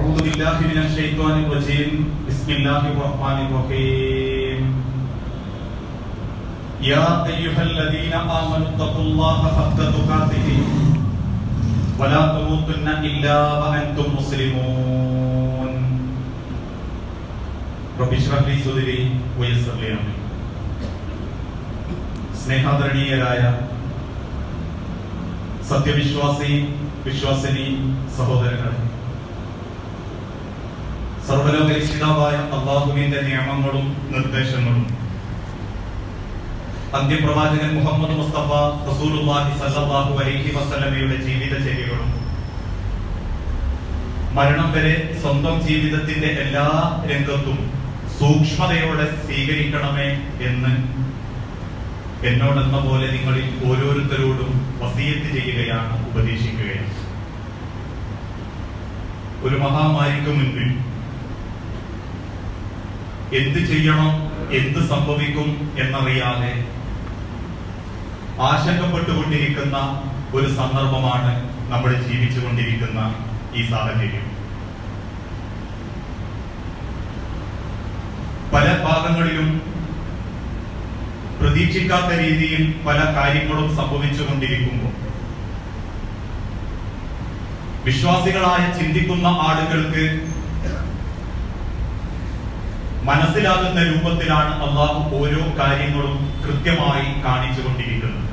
أعوذ بالله من الشيطان الرجيم بسم الله الرحمن الرحيم يا أيها الذين آمنوا اتقوا الله حق تقاته ولا تموتن إلا وأنتم مسلمون رب اشرح لي صدري ويسر لي أمري സ്നേഹാദരണീയരായ സത്യവിശ്വാസി വിശ്വാസിനി സഹോദരങ്ങളെ സർവലോക രക്ഷിതാവായ അള്ളാഹുവിന്റെ നിയമങ്ങളും നിർദ്ദേശങ്ങളും. അന്ത്യപ്രവാചകൻ മുഹമ്മദ് മുസ്തഫ റസൂലുള്ളാഹി സല്ലല്ലാഹു അലൈഹി വസല്ലമയുടെ ജീവിതചര്യകളും മരണം വരെ സ്വന്തം ജീവിതത്തിന്റെ എല്ലാ രംഗത്തും സൂക്ഷ്മതയോടെ സ്വീകരിക്കണമേ എന്ന് എന്നോടെന്ന പോലെ നിങ്ങളിൽ ഓരോരുത്തരോടും വസീയത്ത് ചെയ്യുകയാണ് ഉപദേശിക്കുകയാണ്. ഒരു മഹാമാരിക്ക് മുൻപിൽ എന്ത് ചെയ്യണം എന്ത് സംഭവിക്കും എന്നറിയാതെ ആശങ്കപ്പെട്ടുകൊണ്ടിരിക്കുന്ന ഒരു സന്ദർഭമാണ് നമ്മൾ ജീവിച്ചുകൊണ്ടിരിക്കുന്ന ഈ സാഹചര്യം. പല ഭാഗങ്ങളിലും പ്രതീക്ഷിക്കാത്ത രീതിയിൽ പല കാര്യങ്ങളും സംഭവിച്ചുകൊണ്ടിരിക്കുമ്പോൾ വിശ്വാസികളായി ചിന്തിക്കുന്ന ആളുകൾക്ക് മനസ്സിലാകുന്ന രൂപത്തിലാണ് അള്ളാഹു ഓരോ കാര്യങ്ങളും കൃത്യമായി കാണിച്ചുകൊണ്ടിരിക്കുന്നത്.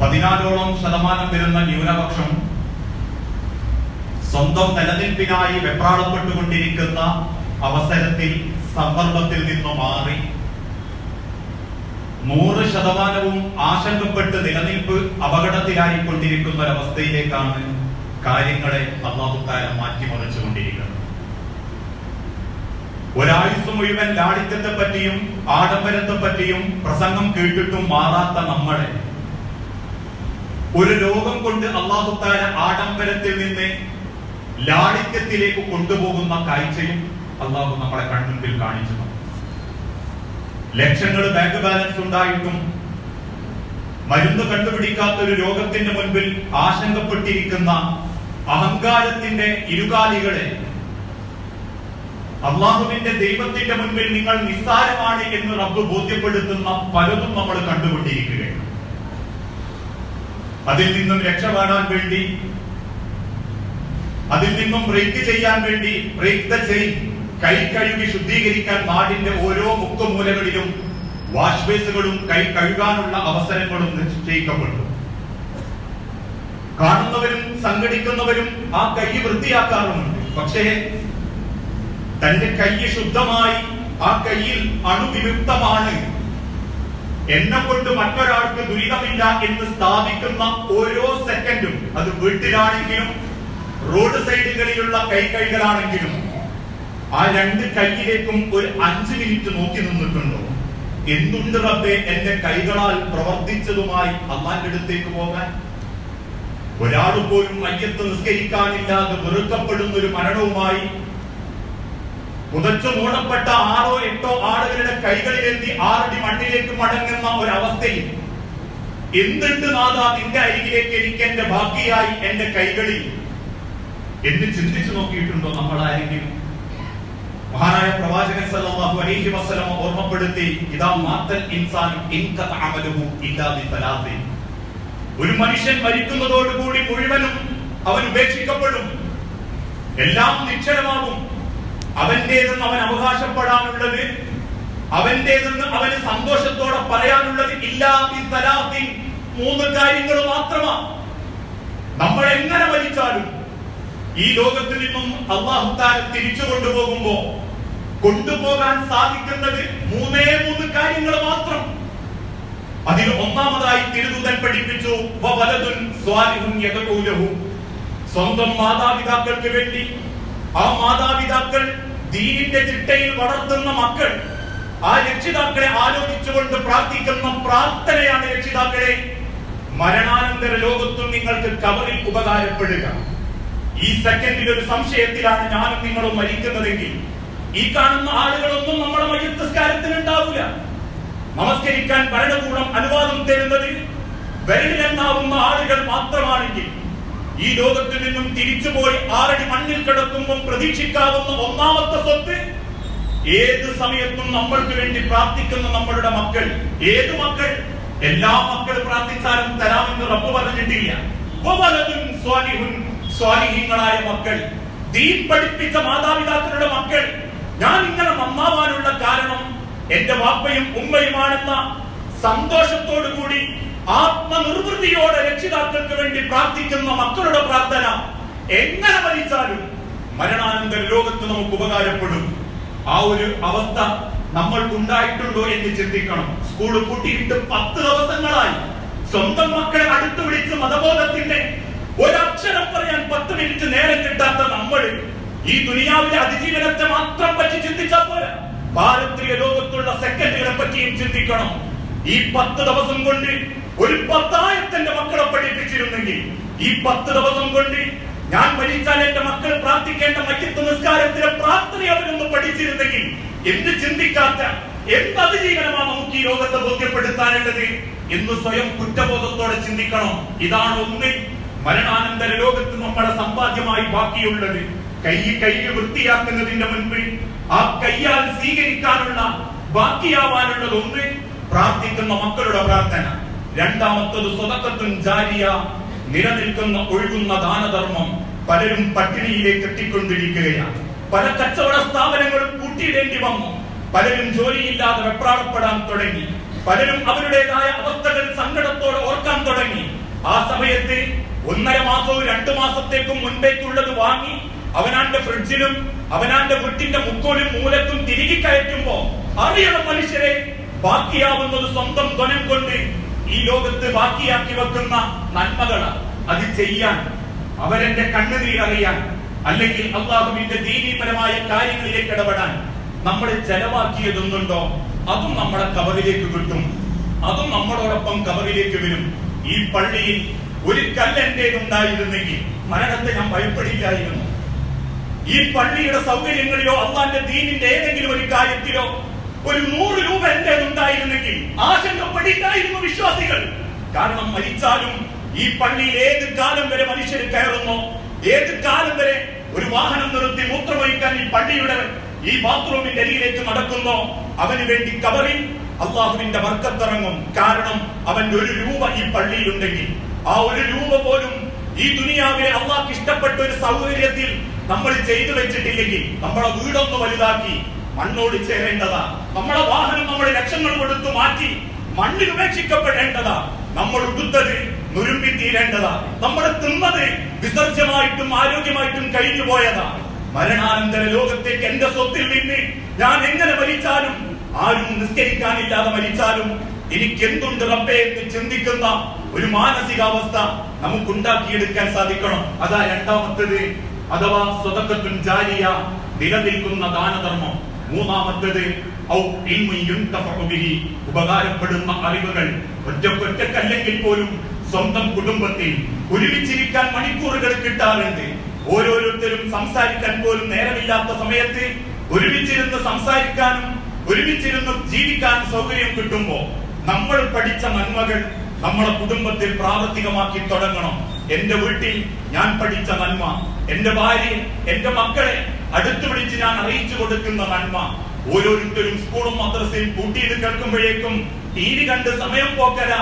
പതിനാലോളം ശതമാനം വരുന്ന ന്യൂനപക്ഷം സ്വന്തം നിലനിൽപ്പിനായി വെപ്രാളപ്പെട്ടുകൊണ്ടിരിക്കുന്ന അവസരത്തിൽ സന്ദർഭത്തിൽ നിന്ന് മാറി നൂറ് ശതമാനവും ആശങ്കപ്പെട്ട് നിലനിൽപ്പ് അപകടത്തിലായിക്കൊണ്ടിരിക്കുന്ന ഒരവസ്ഥയിലേക്കാണ് കാര്യങ്ങളെ അള്ളാഹുത്താര മാറ്റിമറിച്ചുകൊണ്ടിരിക്കുന്നത്. ഒരായുസ് മുഴുവൻ ലാളിത്യത്തെ പറ്റിയും ആഡംബരത്തെ പറ്റിയും പ്രസംഗം കേട്ടിട്ടും മാറാത്ത നമ്മളെ. ഒരു രോഗം കൊണ്ട് അള്ളാഹുത്താര ആഡംബരത്തിൽ നിന്ന് ലാളിത്യത്തിലേക്ക് കൊണ്ടുപോകുന്ന കാഴ്ചയും അള്ളാഹു നമ്മളെ കൺമുമ്പിൽ കാണിച്ചു ലക്ഷങ്ങൾ ബാങ്ക് ബാലൻസ് ഉണ്ടായിട്ടും മരുന്ന് കണ്ടുപിടിക്കാത്ത ഒരു രോഗത്തിന്റെ മുൻപിൽ ആശങ്കപ്പെട്ടിരിക്കുന്ന അഹങ്കാരത്തിന്റെ ഇരുകാലികളെ അള്ളാഹുവിന്റെ ദൈവത്തിന്റെ മുൻപിൽ നിങ്ങൾ നിസ്സാരമാണ് എന്ന് റബ്ബ് ബോധ്യപ്പെടുത്തുന്ന പലതും നമ്മൾ കണ്ടുകൊണ്ടിരിക്കുകയാണ്. അതിൽ നിന്നും രക്ഷപ്പെടാൻ വേണ്ടി അതിൽ നിന്നും ബ്രേക്ക് ചെയ്യാൻ വേണ്ടി ബ്രേക്ക് ദ ചെയിൻ കൈ കഴുകി ശുദ്ധീകരിക്കാൻ നാടിന്റെ ഓരോ മുക്കുമൂലകളിലും വാഷ് ബേസുകളും കൈ കഴുകാനുള്ള അവസരങ്ങളും നിശ്ചയിക്കപ്പെട്ടു. കാണുന്നവരും സംഘടിക്കുന്നവരും ആ കൈ വൃത്തിയാക്കാറുമുണ്ട്. പക്ഷേ തന്റെ കൈ ശുദ്ധമായി ആ കയ്യിൽ അണുവിമുക്തമാണ്. എന്നെ കൊണ്ട് മറ്റൊരാൾക്ക് ദുരിതമില്ല എന്ന് സ്ഥാപിക്കുന്ന ഓരോ സെക്കൻഡും അത് വീട്ടിലാണെങ്കിലും റോഡ് സൈഡുകളിലുള്ള കൈ കൈകളാണെങ്കിലും ആ രണ്ട് കൈയിലേക്കും ഒരു അഞ്ച് മിനിറ്റ് നോക്കി നിന്നിട്ടുണ്ടോ? എന്തുണ്ട് റബ്ബെ എന്റെ കൈകളാൽ പ്രവർത്തിച്ചതുമായി അമ്മാന്റെ അടുത്തേക്ക് പോകാൻ? ഒരാൾ പോലും മയ്യത്ത് നിസ്കരിക്കാനില്ലാതെ വെറുക്കപ്പെടുന്ന ഒരു മരണവുമായി പുതച്ചു മൂടപ്പെട്ട ആറോ എട്ടോ ആളുകളുടെ കൈകളിലെത്തി ആറടി മണ്ണിലേക്ക് മടങ്ങുന്ന ഒരവസ്ഥയിൽ എന്തുണ്ട് നാഥ നിന്റെ അരികിലേക്ക് എനിക്ക് എന്റെ ബാക്കിയായി എന്റെ കൈകളിൽ? എന്ന് ചിന്തിച്ചു നോക്കിയിട്ടുണ്ടോ നമ്മൾ ആരെങ്കിലും മഹാനായ പ്രവാചകൻ സല്ലല്ലാഹു അലൈഹി വസല്ലം ഓർമ്മപ്പെടുത്തി ഇദാ മാത്തൽ ഇൻസാൻ ഇൻകത അമലുഹു ഇല്ലാ ഒരു മനുഷ്യൻ മരിക്കുന്നതോടുകൂടി മുഴുവനും അവൻ ഉപേക്ഷിക്കപ്പെടും. എല്ലാം നിശ്ചലമാകും. അവന്റേതെന്ന് അവൻ അവകാശപ്പെടാനുള്ളത് അവന്റേതെന്ന് അവന് സന്തോഷത്തോടെ പറയാനുള്ളത് ഇല്ലാ ബിസലാസിൻ മൂന്ന് കാര്യങ്ങൾ മാത്രമാണ് നമ്മൾ എങ്ങനെ മരിച്ചാലും ഈ ലോകത്തിൽ നിന്നും അള്ളാഹു താര തിരിച്ചു കൊണ്ടുപോകുമ്പോ കൊണ്ടുപോകാൻ സാധിക്കുന്നത് മൂന്നേ മൂന്ന് കാര്യങ്ങൾ മാത്രം അതിൽ ഒന്നാമതായി തിരുതുതൻ പഠിപ്പിച്ചു. സ്വന്തം മാതാപിതാക്കൾക്ക് വേണ്ടി ആ മാതാപിതാക്കൾ ദീനിന്റെ ചിട്ടയിൽ വളർത്തുന്ന മക്കൾ ആ രക്ഷിതാക്കളെ ആലോചിച്ചുകൊണ്ട് പ്രാർത്ഥിക്കുന്ന പ്രാർത്ഥനയാണ് രക്ഷിതാക്കളെ മരണാനന്തര ലോകത്തും നിങ്ങൾക്ക് കവറിൽ ഉപകാരപ്പെടുക. ഈ സെക്കൻഡിൽ ഒരു സംശയത്തിലാണ് ഞാനും നിങ്ങളും മരിക്കുന്നതെങ്കിൽ ഈ കാണുന്ന ആളുകളൊന്നും നമ്മുടെ മയ്യത്തസ്കാരത്തിന് ഉണ്ടാവില്ല നമസ്കരിക്കാൻ ഭരണകൂടം അനുവാദം തരുന്നത് വിരലിലെണ്ണാവുന്ന ആളുകൾ മാത്രമാണെങ്കിൽ ഈ ലോകത്തിൽ നിന്നും തിരിച്ചുപോയി ആറടി മണ്ണിൽ കിടക്കുമ്പോൾ പ്രതീക്ഷിക്കാവുന്ന ഒന്നാമത്തെ സ്വത്ത് ഏത് സമയത്തും നമ്മൾക്ക് വേണ്ടി പ്രാർത്ഥിക്കുന്ന നമ്മളുടെ മക്കൾ. ഏത് മക്കൾ? എല്ലാ മക്കൾ പ്രാർത്ഥിച്ചാലും തരാമെന്ന് റബ്ബ് പറഞ്ഞിട്ടില്ല. സ്വാലിഹീങ്ങളായ മക്കൾ. ദീൻ പഠിപ്പിച്ച മാതാപിതാക്കളുടെ മക്കൾ. ഞാൻ ഇങ്ങനെ നന്നാവാനുള്ള കാരണം എന്റെ വാപ്പയും ഉമ്മയുമാണെന്ന സന്തോഷത്തോടു കൂടി ആത്മനിർവൃതിയോടെ രക്ഷിതാക്കൾക്ക് വേണ്ടി പ്രാർത്ഥിക്കുന്ന മക്കളുടെ പ്രാർത്ഥന എങ്ങനെ മരിച്ചാലും മരണാനന്തര ലോകത്ത് നമുക്ക് ഉപകാരപ്പെടും. ആ ഒരു അവസ്ഥ നമ്മൾക്കുണ്ടായിട്ടുണ്ടോ എന്ന് ചിന്തിക്കണം. സ്കൂൾ പൂട്ടിയിട്ട് പത്ത് ദിവസങ്ങളായി. സ്വന്തം മക്കളെ അടുത്ത് വിളിച്ച് മതബോധത്തിന്റെ ഒരക്ഷരം പറയാൻ പത്ത് മിനിറ്റ് നേരം കിട്ടാത്ത നമ്മൾ ഈ ദുനിയാവിലെ അതിജീവനത്തെ മാത്രം പറ്റി ചിന്തിച്ചാൽ പോരാ. പാരത്രിക ലോകത്തുള്ള സെക്കൻഡുകളെ പറ്റിയും ചിന്തിക്കണം. ഈ പത്ത് ദിവസം കൊണ്ട് ഒരു പത്തായത്തിന്റെ മക്കളെ പഠിപ്പിച്ചിരുന്നെങ്കിൽ ഈ പത്ത് ദിവസം കൊണ്ട് ഞാൻ മരിച്ചാൽ എന്റെ മക്കൾ പ്രാർത്ഥിക്കേണ്ട മറ്റു നിസ്കാരത്തിലെ പ്രാർത്ഥന അവരൊന്ന് പഠിച്ചിരുന്നെങ്കിൽ എന്ത് ചിന്തിക്കാത്ത എന്ത് അതിജീവനമാണ് നമുക്ക് ഈ ലോകത്തെ ബോധ്യപ്പെടുത്താനുള്ളത് എന്ന് സ്വയം കുറ്റബോധത്തോടെ ചിന്തിക്കണം. ഇതാണ് ഒന്ന് മരണാനന്തര ലോകത്ത് നമ്മുടെ സമ്പാദ്യമായി ബാക്കിയുള്ളത്. കൈ കൈ വൃത്തിയാക്കുന്നതിന്റെ മുൻപ് ആ കൈയാൽ സ്വീകരിക്കാനുള്ള ബാക്കിയാവാനുള്ളത് ഒന്ന് പ്രാർത്ഥിക്കുന്ന മക്കളുടെ പ്രാർത്ഥന. രണ്ടാമത്തത് സ്വതക്കത്തും ജാരിയ നിലനിൽക്കുന്ന ഒഴുകുന്ന ദാനധർമ്മം പലരും പട്ടിണിയിലേക്ക് എത്തിക്കൊണ്ടിരിക്കുകയാണ്. പല കച്ചവട സ്ഥാപനങ്ങളും പൂട്ടിയിടേണ്ടി വന്നു. പലരും ജോലിയില്ലാതെ വെപ്രാളപ്പെടാൻ തുടങ്ങി. പലരും അവരുടേതായ അവസ്ഥകൾ സങ്കടത്തോടെ ഓർക്കാൻ തുടങ്ങി. ആ സമയത്ത് ഒന്നര മാസവും രണ്ടു മാസത്തേക്കും മുൻപേക്കുള്ളത് വാങ്ങി അവനാന്റെ ഫ്രിഡ്ജിലും അവനാന്റെ വീട്ടിന്റെ മുക്കോലും മൂലക്കും തിരികെ കയറ്റുമ്പോ അറിയണം മനുഷ്യരെ ബാക്കിയാവുന്നത് സ്വന്തം ധനം കൊണ്ട് ഈ ലോകത്ത് ബാക്കിയാക്കി വെക്കുന്ന നന്മകളാണ് അത് ചെയ്യാൻ അവരെന്റെ കണ്ണുനീരറിയാൻ അല്ലെങ്കിൽ അള്ളാഹുവിന്റെ ദീനീപരമായ കാര്യങ്ങളിലേക്ക് ഇടപെടാൻ നമ്മൾ ചെലവാക്കിയതൊന്നുണ്ടോ? അതും നമ്മുടെ കബറിലേക്ക് കിട്ടും. അതും നമ്മളോടൊപ്പം കബറിലേക്ക് വരും. ഈ പള്ളിയിൽ ഒരു കല്ല് എന്റേതുണ്ടായിരുന്നെങ്കിൽ മരണത്തെ ഞാൻ ഭയപ്പെടില്ലായിരുന്നു. ഈ പള്ളിയുടെ സൗകര്യങ്ങളിലോ അള്ളാന്റെ ദീനിന്റെ ഏതെങ്കിലും ഒരു കാര്യത്തിലോ ഒരു നൂറ് രൂപ എന്റേതുണ്ടായിരുന്നെങ്കിൽ ആശങ്കപ്പെടില്ലായിരുന്നു വിശ്വാസികൾ. കാരണം മരിച്ചാലും ഈ പള്ളിയിൽ ഏത് കാലം വരെ മനുഷ്യർ കയറുന്നോ? ഏത് കാലം വരെ ഒരു വാഹനം നിർത്തി മൂത്രമൊഴിക്കാൻ ഈ പള്ളിയുടെ ഈ ബാത്റൂമിന്റെ അരികിലേക്ക് നടക്കുന്നു? അവന് വേണ്ടി കവറിൽ അള്ളാഹുവിന്റെ വർക്കത്തിറങ്ങും. കാരണം അവന്റെ ഒരു രൂപ ഈ പള്ളിയിലുണ്ടെങ്കിൽ. ആ ഒരു രൂപ പോലും ഈ ദുനിയാവിലെ അള്ളാഹ് ഇഷ്ടപ്പെട്ട ഒരു സൗകര്യത്തിൽ നമ്മൾ ചെയ്തു വെച്ചിട്ടില്ലെങ്കിൽ നമ്മളെ വീടൊന്ന് വലുതാക്കി മണ്ണോട് ചേരേണ്ടതാ. നമ്മുടെ വാഹനം നമ്മുടെ ലക്ഷങ്ങൾ കൊടുത്തു മാറ്റി മണ്ണിൽ ഉപേക്ഷിക്കപ്പെടേണ്ടതാ. നമ്മൾ ഉടുത്തത് നുരുമ്പി തീരേണ്ടതാ. നമ്മൾ തിന്നത് വിസർജ്യമായിട്ടും ആരോഗ്യമായിട്ടും കഴിഞ്ഞു പോയതാ. മരണാനന്തര ലോകത്തേക്ക് എന്റെ സ്വത്തിൽ നിന്ന് ഞാൻ എങ്ങനെ മരിച്ചാലും ആരും നിസ്കരിക്കാനില്ലാതെ മരിച്ചാലും എനിക്ക് എന്തുണ്ട് റബ്ബേ എന്ന് ചിന്തിക്കുന്ന ഒരു മാനസികാവസ്ഥ നമുക്ക് ഉണ്ടാക്കിയെടുക്കാൻ സാധിക്കണം. അതാ രണ്ടാമത്തേത് അഥവാ സ്വതക്കത്തും ജാരിയ നിലനിൽക്കുന്ന ദാനധർമ്മം. മൂന്നാമത്തേത് ഉപകാരപ്പെടുന്ന അറിവുകൾ. ഒറ്റക്കൊറ്റക്കല്ലെങ്കിൽ പോലും സ്വന്തം കുടുംബത്തിൽ ഒരുമിച്ചിരിക്കാൻ മണിക്കൂറുകൾ കിട്ടാറുണ്ട്. ഓരോരുത്തരും സംസാരിക്കാൻ പോലും നേരമില്ലാത്ത സമയത്ത് ഒരുമിച്ചിരുന്ന് സംസാരിക്കാനും ഒരുമിച്ചിരുന്ന് ജീവിക്കാൻ സൗകര്യം കിട്ടുമ്പോ നമ്മൾ പഠിച്ച നന്മകൾ നമ്മളെ കുടുംബത്തിൽ പ്രാവർത്തികമാക്കി തുടങ്ങണം. എന്റെ വീട്ടിൽ ഞാൻ പഠിച്ച നന്മ എന്റെ ഭാര്യ എന്റെ മക്കളെ അടുത്തു വിളിച്ച് ഞാൻ അറിയിച്ചു കൊടുക്കുന്ന നന്മ ഓരോരുത്തരും സ്കൂളും മദ്രസയും കൂട്ടിയിട്ട് കേൾക്കുമ്പോഴേക്കും ടി കണ്ട് സമയം പോക്കല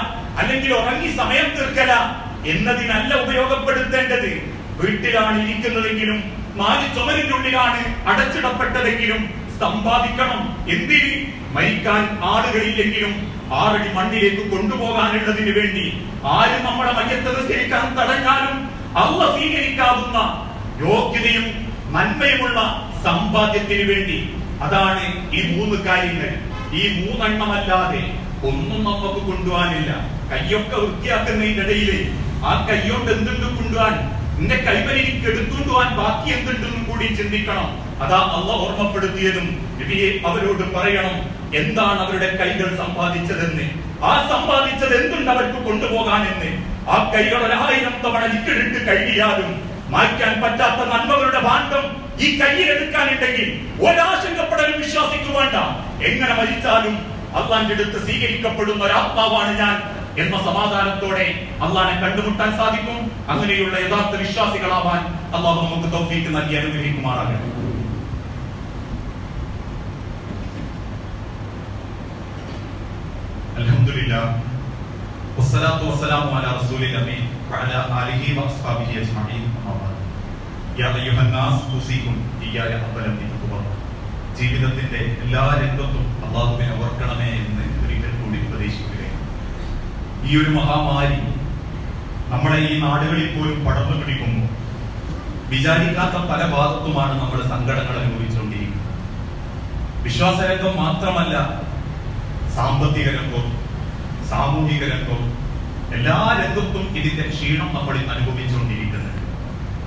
അല്ലെങ്കിൽ ഉറങ്ങി സമയം തീർക്കല എന്നതിനല്ല ഉപയോഗപ്പെടുത്തേണ്ടത്. വീട്ടിലാണ് ഇരിക്കുന്നതെങ്കിലും നാല് ചുമരിനുള്ളിലാണ് അടച്ചിടപ്പെട്ടതെങ്കിലും സമ്പാദിക്കണം. എന്തിന്? മരിക്കാൻ ആളുകളില്ലെങ്കിലും ആറടി മണ്ണിലേക്ക് കൊണ്ടുപോകാനുള്ളതിന് വേണ്ടി ആരും നമ്മുടെ മയ്യത്ത് നിസ്കരിക്കാൻ തടഞ്ഞാലും അവ സ്വീകരിക്കാവുന്ന യോഗ്യതയും നന്മയുമുള്ള സമ്പാദ്യത്തിന് വേണ്ടി. അതാണ് ഈ മൂന്ന് കാര്യങ്ങൾ. ഈ മൂന്നെണ്ണമല്ലാതെ ഒന്നും നമുക്ക് കൊണ്ടുപോകാനില്ല. കയ്യൊക്കെ വൃത്തിയാക്കുന്നതിന്റെ ഇടയിൽ ആ കയ്യോണ്ട് എന്തുണ്ട് കൊണ്ടുപോകാൻ? നിന്റെ കൈവരിക്ക് എടുത്തുകൊണ്ട് പോകാൻ ബാക്കി എന്തുണ്ടെന്നും കൂടി ചിന്തിക്കണം. അതാ അല്ല ഓർമ്മപ്പെടുത്തിയതും നബിയെ അവരോട് പറയണം എന്താണ് അവരുടെ കൈകൾ സമ്പാദിച്ചതെന്ന്. ആ സമ്പാദിച്ചത് എന്തുണ്ട് അവർക്ക് കൊണ്ടുപോകാനെന്ന്. ആ കൈകൾ ഒരായിരം തവണ ഇട്ടിട്ട് കഴിയാലും മാറ്റാൻ പറ്റാത്ത നന്മകളുടെ ഭാണ്ഡം ഈ കയ്യിലെടുക്കാനുണ്ടെങ്കിൽ ഒരാശങ്കപ്പെടലും വിശ്വാസിക്ക് വേണ്ട. എങ്ങനെ മരിച്ചാലും അള്ളാന്റെ അടുത്ത് സ്വീകരിക്കപ്പെടുന്ന ഒരാത്മാവാണ് ഞാൻ എന്ന സമാധാനത്തോടെ അള്ളാനെ കണ്ടുമുട്ടാൻ സാധിക്കും. അങ്ങനെയുള്ള യഥാർത്ഥ വിശ്വാസികളാവാൻ അള്ളാഹു നമുക്ക് തൗഫീക്ക് നൽകി അനുഗ്രഹിക്കുമാറാകട്ടെ. അലഹമുല്ലാ വസ്സലാത്തു വസ്സലാമു അലാ റസൂലിൽ അമീൻ. വഅലാ ആലിഹി വഅസ്ഹാബിഹി അജ്മഈൻ. ജീവിതത്തിന്റെ എല്ലാ രംഗത്തും അള്ളാഹുവിനെ ഓർക്കണമേ എന്ന് ഒരിക്കൽ കൂടി ഉപദേശിക്കുകയാണ്. ഈ ഒരു മഹാമാരി നമ്മളെ ഈ നാടുകളിൽ പോലും പടർന്നു പിടിക്കുന്നു. വിചാരിക്കാത്ത പല ഭാഗത്തുമാണ് നമ്മൾ സങ്കടങ്ങൾ അനുഭവിച്ചുകൊണ്ടിരിക്കുന്നത്. വിശ്വാസരംഗം മാത്രമല്ല സാമ്പത്തിക രംഗവും സാമൂഹിക രംഗവും. എല്ലാ രംഗത്തും ഇതിന്റെ ക്ഷീണം നമ്മൾ ഇന്ന് അനുഭവിച്ചുകൊണ്ടിരിക്കുന്നത്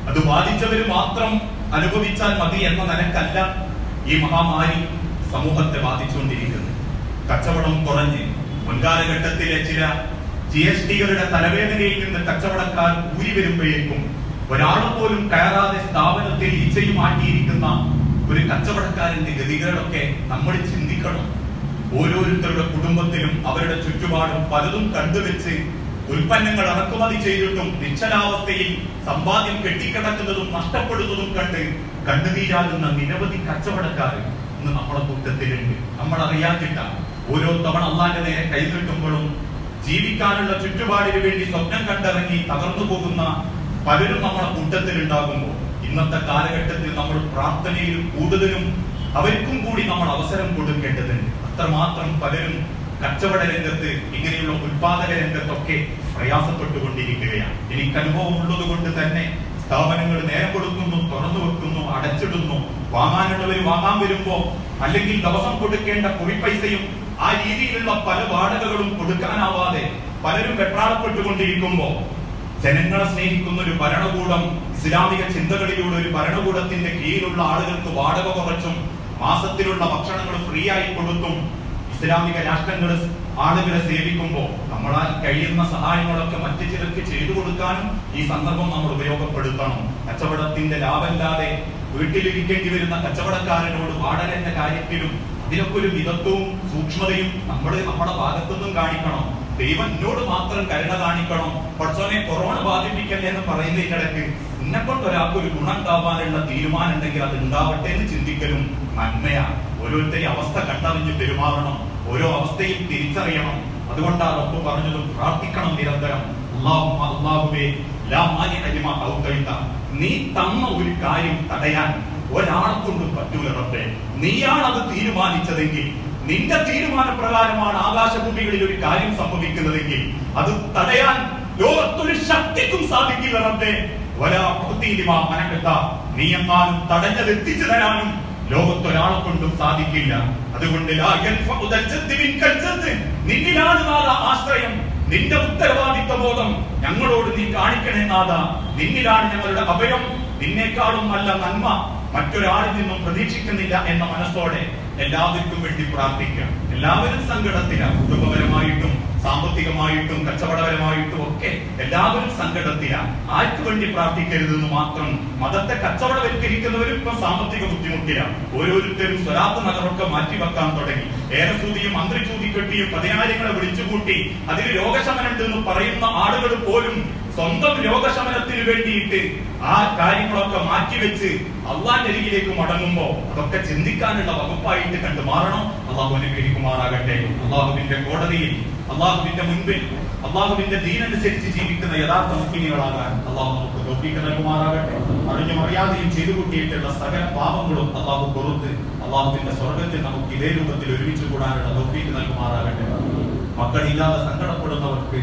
അത് ബാധിച്ചവർ മാത്രം അനുഭവിച്ചാൽ മതി എന്ന നിലക്കല്ല ഈ മഹാമാരി സമൂഹത്തെ ബാധിച്ചുകൊണ്ടിരിക്കുന്നത്. കച്ചവടം കുറഞ്ഞ് മുൻകാലഘട്ടത്തിലെ ചില ജി എസ് ടികളുടെ തലവേദനയിൽ നിന്ന് കച്ചവടക്കാർ ഊരി വരുമ്പോഴേക്കും ഒരാൾ പോലും കയറാതെ സ്ഥാപനത്തിൽ ഈച്ചയും മാറ്റിയിരിക്കുന്ന ഒരു കച്ചവടക്കാരന്റെ ഗതികളൊക്കെ നമ്മൾ ചിന്തിക്കണം. ഓരോരുത്തരുടെ കുടുംബത്തിലും അവരുടെ ചുറ്റുപാടും പലതും കണ്ടുവെച്ച് ഉൽപ്പന്നങ്ങൾ ഇറക്കുമതി ചെയ്തിട്ടും നിശ്ചലാവസ്ഥയിൽ സമ്പാദ്യം കെട്ടിക്കിടക്കുന്നതും നഷ്ടപ്പെടുന്നതും കണ്ട് കണ്ണുനീരാകുന്ന നിരവധി കച്ചവടക്കാർ ഇന്ന് നമ്മളെ കൂട്ടത്തിലുണ്ട്. നമ്മൾ അറിയാത്തിട്ട ഓരോ തവണ അള്ളാന്റെ നേരെ കൈകിട്ടുമ്പോഴും ജീവിക്കാനുള്ള ചുറ്റുപാടിന് വേണ്ടി സ്വപ്നം കണ്ടിറങ്ങി തകർന്നു പോകുന്ന പലരും നമ്മളെ കൂട്ടത്തിൽ ഉണ്ടാകുമ്പോൾ ഇന്നത്തെ കാലഘട്ടത്തിൽ നമ്മൾ പ്രാർത്ഥനയിൽ കൂടുതലും അവർക്കും കൂടി നമ്മൾ അവസരം കൊടുക്കേണ്ടതുണ്ട്. അത്രമാത്രം പലരും കച്ചവട രംഗത്ത് ഇങ്ങനെയുള്ള ഉത്പാദക രംഗത്തൊക്കെ പ്രയാസപ്പെട്ടുകൊണ്ടിരിക്കുകയാണ്. എനിക്ക് അനുഭവം ഉള്ളത് കൊണ്ട് തന്നെ സ്ഥാപനങ്ങൾ നേരം കൊടുക്കുന്നു തുറന്നു വെക്കുന്നു അടച്ചിടുന്നു. വാങ്ങാനുള്ളവർ വാങ്ങാൻ വരുമ്പോ അല്ലെങ്കിൽ ദിവസം കൊടുക്കേണ്ട കുറിപ്പൈസയും ആ രീതിയിലുള്ള പല വാടകകളും കൊടുക്കാനാവാതെ പലരും വെപ്രാളപ്പെട്ടുകൊണ്ടിരിക്കുമ്പോ ജനങ്ങളെ സ്നേഹിക്കുന്ന ഒരു ഭരണകൂടം ഇസ്ലാമിക ചിന്തകളിലൂടെ ഒരു ഭരണകൂടത്തിന്റെ കീഴിലുള്ള ആളുകൾക്ക് വാടക കുറച്ചും മാസത്തിലുള്ള ഭക്ഷണങ്ങൾ ഫ്രീ ആയി കൊടുത്തും ഇസ്ലാമിക രാഷ്ട്രങ്ങൾ ആളുകളെ സേവിക്കുമ്പോൾ നമ്മളാൽ കഴിയുന്ന സഹായങ്ങളൊക്കെ മറ്റു ചിലർക്ക് ചെയ്തു കൊടുക്കാനും ഈ സന്ദർഭം നമ്മൾ ഉപയോഗപ്പെടുത്തണം. കച്ചവടത്തിന്റെ ലാഭമില്ലാതെ വീട്ടിലിരിക്കേണ്ടി വരുന്ന കച്ചവടക്കാരനോട് വാടകന്റെ കാര്യത്തിലും അതിലൊക്കെ ഒരു മിതത്വവും സൂക്ഷ്മതയും നമ്മൾ നമ്മുടെ ഭാഗത്തുനിന്നും കാണിക്കണം. ദൈവം എന്നോട് മാത്രം കരുണ കാണിക്കണം. പഠിച്ചോനെ കൊറോണ ബാധിപ്പിക്കല്ലേ എന്ന് പറയുന്നതിനിടയ്ക്ക് എന്നെ കൊണ്ട് ഒരാൾക്ക് ഒരു ഗുണം ഉണ്ടാവാനുള്ള തീരുമാനം ഉണ്ടെങ്കിൽ അത് ഉണ്ടാവട്ടെ എന്ന് ചിന്തിക്കലും നന്മയാണ്. ഓരോരുത്തരെയും അവസ്ഥ കണ്ടറിഞ്ഞ് പെരുമാറണം. ഓരോ അവസ്ഥയും തിരിച്ചറിയണം. അതുകൊണ്ടാണ് റബ്ബ് പറഞ്ഞതും പ്രാർത്ഥിക്കണം നിരന്തരം. ലിമാ നീ തന്ന ഒരു കാര്യം തടയാൻ ഒരാളെ കൊണ്ടും പറ്റൂല റബ്ബേ. നീയാണ് അത് തീരുമാനിച്ചതെങ്കിൽ നിന്റെ തീരുമാനപ്രകാരമാണ് ആകാശഭൂമികളിൽ ഒരു കാര്യം സംഭവിക്കുന്നതെങ്കിൽ അത് തടയാൻ ലോകത്തൊരു ശക്തിക്കും സാധിക്കില്ല റബ്ബേ. മനഅത. നീ എന്നാലും തടഞ്ഞത് എത്തിച്ചു തരാനും ലോകത്തൊരാളെ കൊണ്ടും സാധിക്കില്ല. അതുകൊണ്ട് ആശ്രയം. നിന്റെ ഉത്തരവാദിത്വ ബോധം ഞങ്ങളോട് നീ കാണിക്കണേ നാഥ നിന്നിലാണ് ഞങ്ങളുടെ അഭയം. നിന്നേക്കാളും നല്ല നന്മ മറ്റൊരാളിൽ നിന്നും പ്രതീക്ഷിക്കുന്നില്ല എന്ന മനസ്സോടെ എല്ലാവർക്കും വേണ്ടി പ്രാർത്ഥിക്കാം. എല്ലാവരും സങ്കടത്തിലാണ് കുടുംബപരമായിട്ടും സാമ്പത്തികമായിട്ടും കച്ചവടപരമായിട്ടും ഒക്കെ എല്ലാവരും സങ്കടത്തിലാണ് ആർക്കു വേണ്ടി പ്രാർത്ഥിക്കരുതെന്ന് മാത്രം മതത്തെ കച്ചവടവൽക്കരിക്കുന്നവരും ഇപ്പൊ സാമ്പത്തിക ബുദ്ധിമുട്ടിലാണ്. ഓരോരുത്തരും സ്വരാത്ത് നഗറൊക്കെ മാറ്റിവെക്കാൻ തുടങ്ങി. ഏറസൂതിയും മന്ത്രിചൂതി കെട്ടിയും പതിനായിരങ്ങളെ വിളിച്ചുകൂട്ടി അതിൽ രോഗശമനം എന്ന് പറയുന്ന ആളുകൾ പോലും സ്വന്തം രോഗശമനത്തിന് വേണ്ടിയിട്ട് ആ കാര്യങ്ങളൊക്കെ മാറ്റിവെച്ച് അള്ളാന്റെ അരികിലേക്ക് മടങ്ങുമ്പോ അതൊക്കെ ചിന്തിക്കാനുള്ള വകുപ്പായിട്ട് കണ്ടു മാറണം അള്ളാഹു അനുഗ്രഹിക്കുമാറാകട്ടെ. അള്ളാഹുവിന്റെ കോടതിയിൽ അള്ളാഹുവിന്റെ മുൻപിൽ അള്ളാഹുവിന്റെ ദീനനുസരിച്ച് ജീവിക്കുന്ന യഥാർത്ഥ മുക്കിനികളാകാൻ അള്ളാഹു നമുക്ക് തോഫീക്ക് നൽകുമാറാകട്ടെ. അറിഞ്ഞും അറിയാതെയും ചെയ്തു കൂട്ടിയിട്ടുള്ള സകല പാപങ്ങളും അള്ളാഹു പുറത്ത് അള്ളാഹുവിന്റെ സ്വർഗത്തിൽ നമുക്ക് ഇതേ രൂപത്തിൽ ഒരുമിച്ച് കൂടാനുള്ള തോഫീക്ക് നൽകുമാറാകട്ടെ. മക്കളില്ലാതെ സങ്കടപ്പെടുന്നവർക്ക്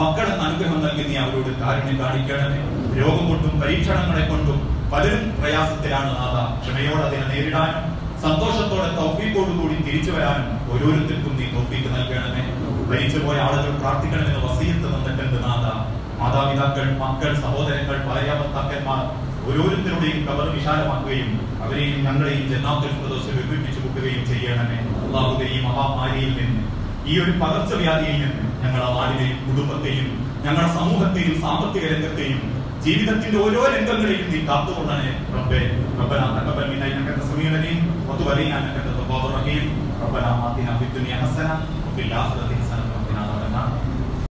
മക്കളെന്ന് അനുഗ്രഹം നൽകി നീ അവരോട് കാരുണ്യം കാണിക്കണമേ. രോഗം കൊണ്ടും പരീക്ഷണങ്ങളെ കൊണ്ടും പലരും പ്രയാസത്തിലാണ് നാഥ. ക്ഷമയോടെ അതിനെ നേരിടാനും സന്തോഷത്തോടെ തൗഫീക്കോടുകൂടി തിരിച്ചു വരാനും ഓരോരുത്തർക്കും നീ തൗഫീക്ക് നൽകണമേ. മരിച്ചുപോയ ആളുകൾ പ്രാർത്ഥിക്കണമെന്ന് വസീയത്ത് തന്നിട്ടുണ്ട് നാഥ മാതാപിതാക്കൾ മക്കൾ സഹോദരങ്ങൾ ഭാര്യ ഭർത്താക്കന്മാർ ഓരോരുത്തരുടെയും കവർ വിശാലമാക്കുകയും അവരെയും ഞങ്ങളെയും ജന്നാത്തുൽ ഫിർദൗസിൽ ഒരുമിപ്പിച്ചു കൂട്ടുകയും ചെയ്യണമേ അള്ളാഹുവിന്റെ ഈ മഹാമാരിയിൽ നിന്ന് ഈ ഒരു പകർച്ചവ്യാധിയിൽ നിന്ന് ഞങ്ങളുടെ നാടിനെയും കുടുംബത്തെയും ഞങ്ങളുടെ സമൂഹത്തെയും സാമ്പത്തിക രംഗത്തെയും ജീവിതത്തിന്റെ ഓരോ രംഗങ്ങളെയും നീ കാത്തുകൊള്ളണേ റബ്ബേ ربنا تقبل منا انك انت السميع العليم وتب علينا انك انت التواب الرحيم ربنا آتنا في الدنيا حسنه وفي الاخره